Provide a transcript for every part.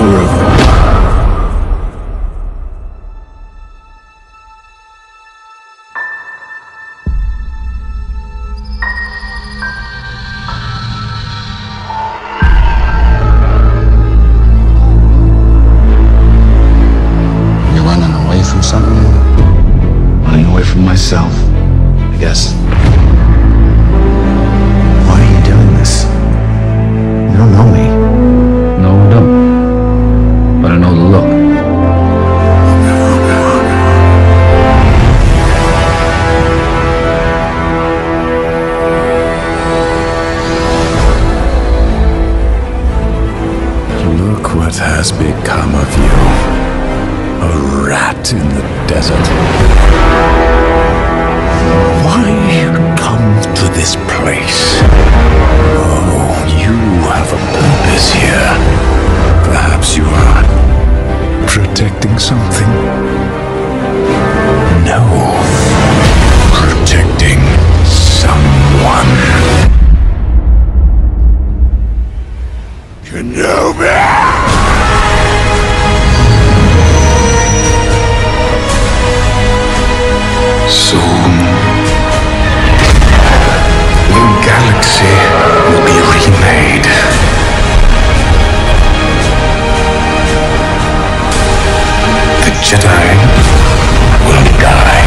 forever. You're running away from something? Running away from myself, I guess. What has become of you. A rat in the desert. Why come to this place? Oh, you have a purpose here. Perhaps you are protecting something? No. Protecting someone. Kenobi! Soon, the galaxy will be remade. The Jedi will die.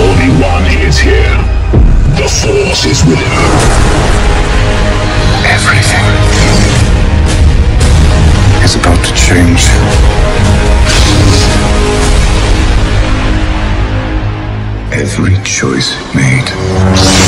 Obi-Wan is here. The Force is with him. Everything is about to change. Every choice made